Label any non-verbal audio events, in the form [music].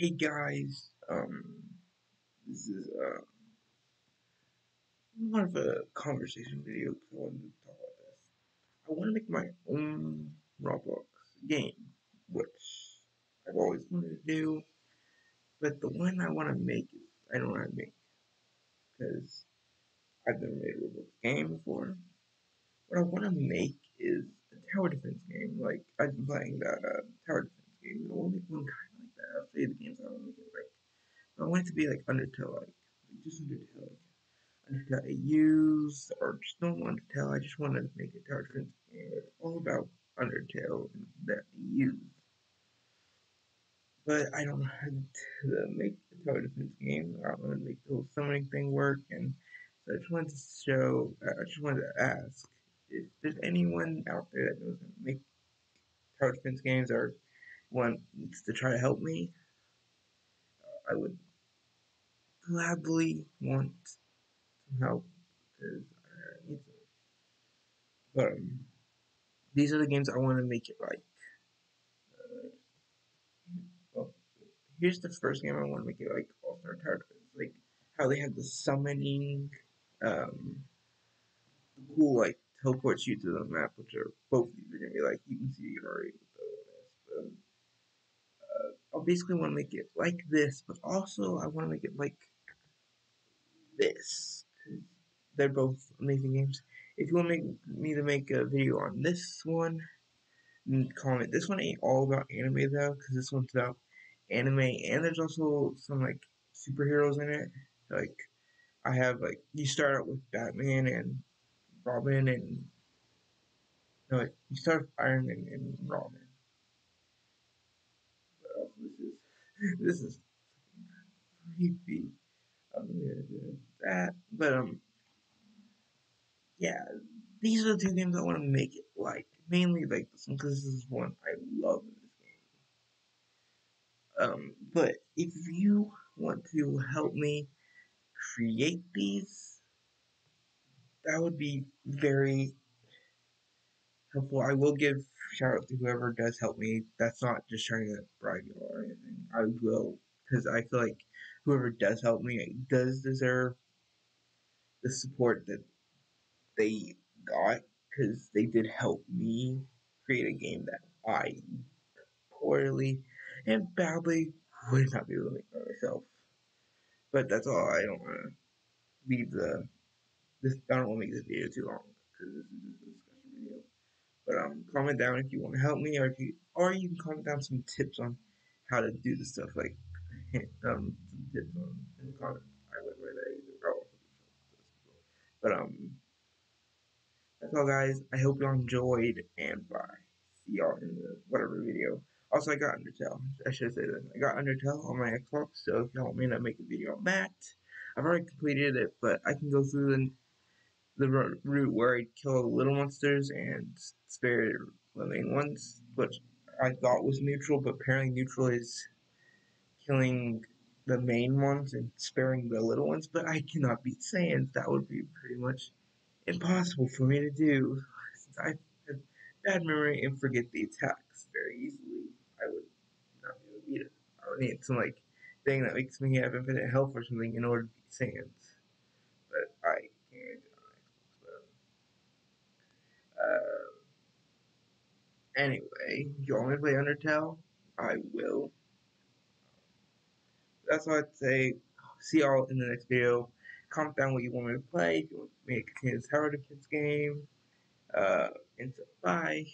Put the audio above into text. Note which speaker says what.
Speaker 1: Hey guys, um, this is uh, more of a conversation video because I to talk about this. I want to make my own Roblox game, which I've always wanted to do, but the one I want to make is I don't want to make because I've never made a Roblox game before. What I want to make is a tower defense game, like I've been playing that uh, tower defense game. To make one kind. I'll say the games I want to make it like. I want it to be like Undertale, like, just Undertale, like Undertale I use, or just no Undertale. I just want to make a tower all about Undertale that use. But I don't how to make the tower defense game. I don't to make the whole summoning thing work, and so I just wanted to show. I just wanted to ask if there's anyone out there that knows how to make tower defense games or wants to try to help me, I would gladly want some help because I need some. But um, these are the games I want to make it like. Uh, well, here's the first game I want to make it like All Star Tower like how they have the summoning, um, cool like teleport you to the map, which are both these are gonna be like you can see already with the uh, I basically want to make it like this, but also I want to make it like this. They're both amazing games. If you want to make me to make a video on this one, comment. This one ain't all about anime though, because this one's about anime, and there's also some like superheroes in it. Like I have like you start out with Batman and Robin and no, you start with Iron Man and Robin. But this is this is creepy. That, but um, yeah, these are the two games I want to make it like. Mainly like this one because this is one I love in this game. Um, but if you want to help me create these, that would be very helpful. I will give shout out to whoever does help me. That's not just trying to bribe you or anything. I will because I feel like whoever does help me does deserve the support that they got because they did help me create a game that I poorly and badly would not be able to make by myself. But that's all. I don't want to leave the this. I don't want to make this video too long because this is a discussion video. But um, comment down if you want to help me, or if you, or you can comment down some tips on how to do the stuff, like [laughs] um, on oh, but um, that's all, guys. I hope y'all enjoyed, and bye. See y'all in the whatever video. Also, I got Undertale. I should say that. I got Undertale on my Xbox, so if y'all want me to make a video on that, I've already completed it, but I can go through the, the route where I kill little monsters and spare living ones, which I thought was neutral, but apparently neutral is killing the main ones and sparing the little ones, but I cannot beat Sans. That would be pretty much impossible for me to do, since [laughs] I have bad memory and forget the attacks very easily. I would not be able to beat it. I would need some like thing that makes me have infinite health or something in order to beat Sans. But I can't but, uh, anyway, you want me to play Undertale? I will. That's all I'd say. See y'all in the next video. Comment down what you want me to play. If you want me to continue this Tower Defense game. Uh, and so, bye.